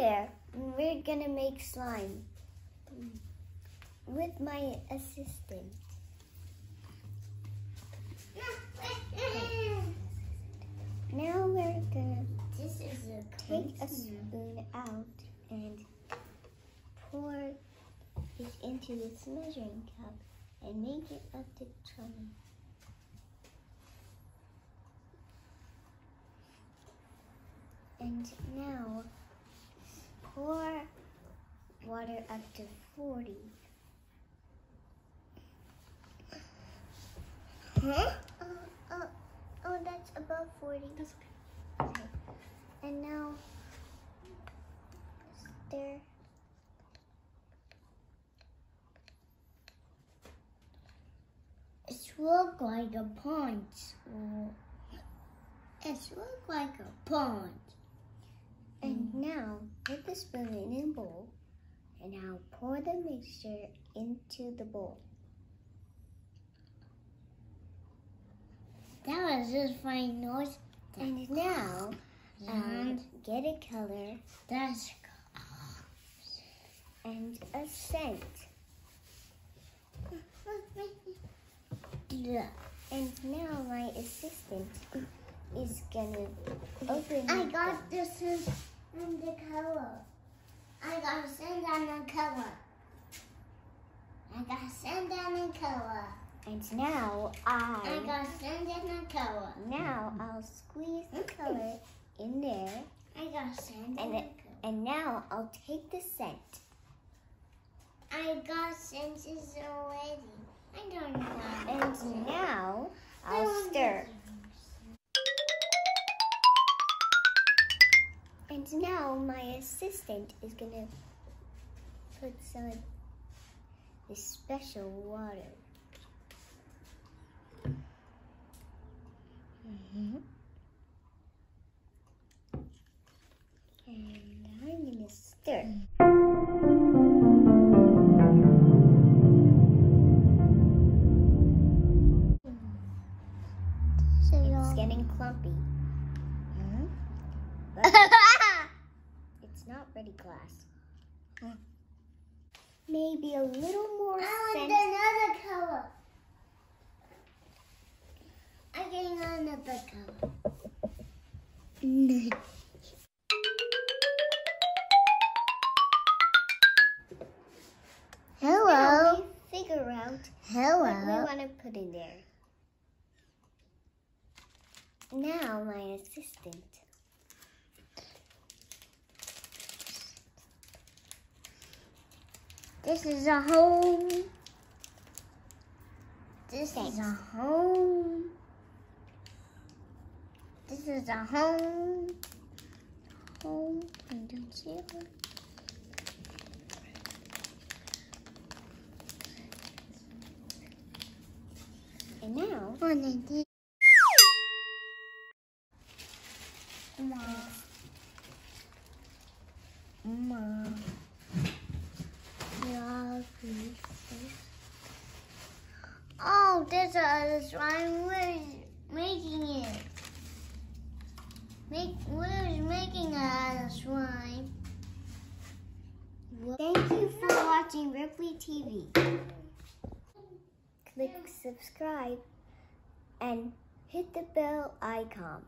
there, we're gonna make slime with my assistant. Now we're gonna This is a take a spoon. out and pour it into this measuring cup and make it up to 20. And now pour water up to 40. Huh? Oh, oh, oh, that's above 40. That's Okay. okay. And now stir. It's look like a pond. It's look like a pond. And now put the spoon in a bowl. And now pour the mixture into the bowl. That was just funny noise. And now um, And get a color that's and a scent. And now my assistant is gonna open I got this in, in the color. I got sand on the color. I got sand on the color. and now I I got sand on the color. now I'll squeeze the color in there I got sand on And the it- color. and now I'll take the scent. I got senses already. I don't know. And now I'll stir. And now my assistant is gonna put some of this special water. Mm-hmm. And I'm gonna stir. It's getting clumpy. Hmm? But it's not ready glass. Maybe a little more I scent. want another color. I'm getting another color. Now Hello. we figure out Hello. what we want to put in there. Now my assistant. This is a home. This Thanks. is a home. This is a home. Home. I don't see it. And now and two. Mom. Mom. Oh, there's a slime. Where's making it? Make where's making a slime? thank you for watching Ripley TV. Click subscribe and hit the bell icon.